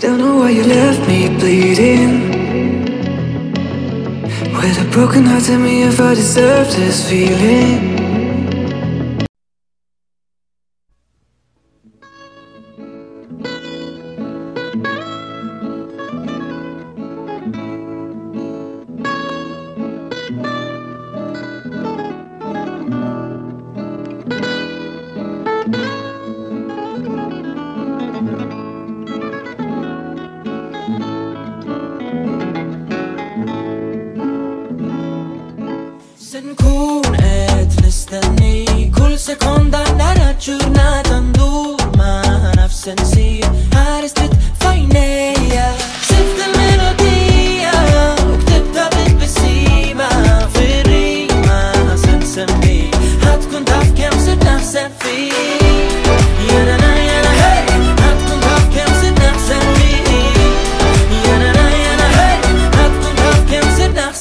Don't know why you left me bleeding With a broken heart, tell me if I deserve this feeling se kondannara ġurnata ndur ma' nafsen sir Ħares titfajnejja Sift il-melodija u ktibta bil-bissima Firrima sen semmi ħatkun taf kem sit nafsen fi Jena na jena taf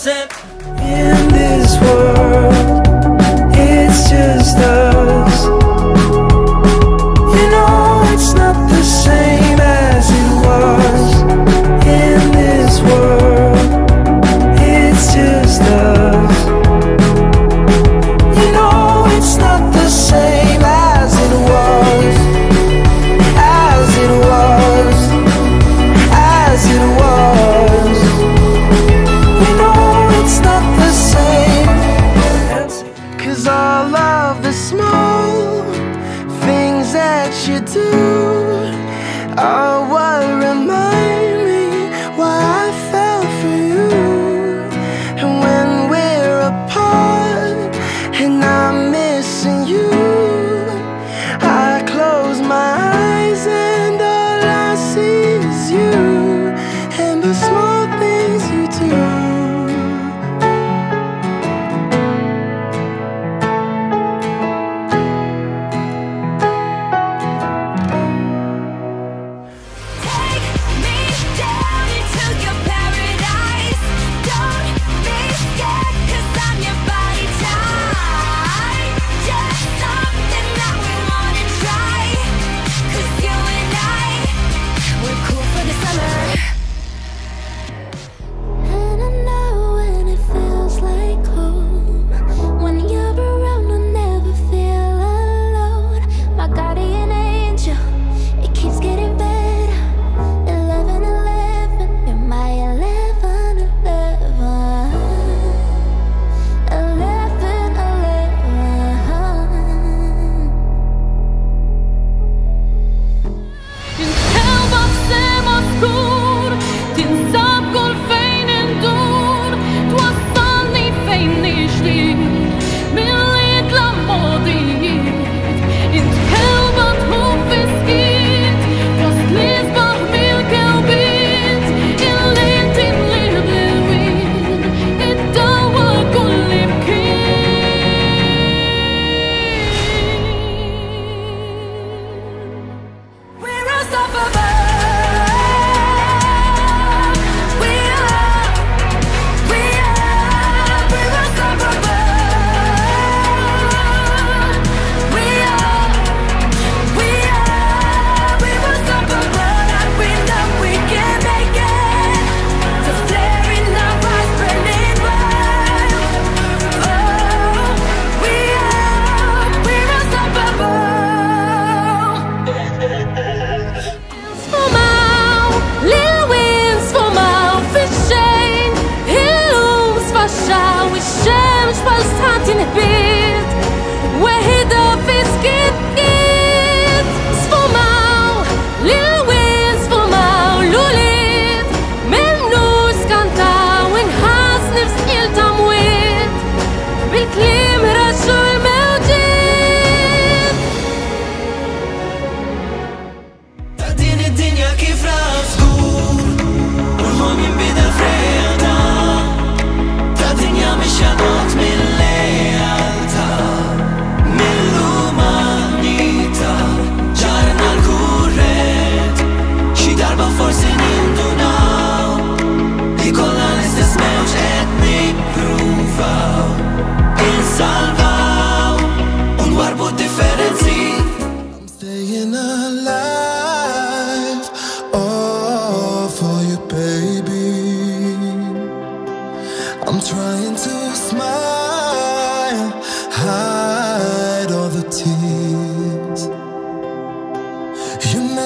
mi vida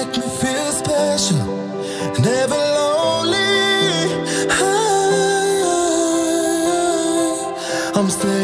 make me feel special, never lonely. I, ah, I'm staying.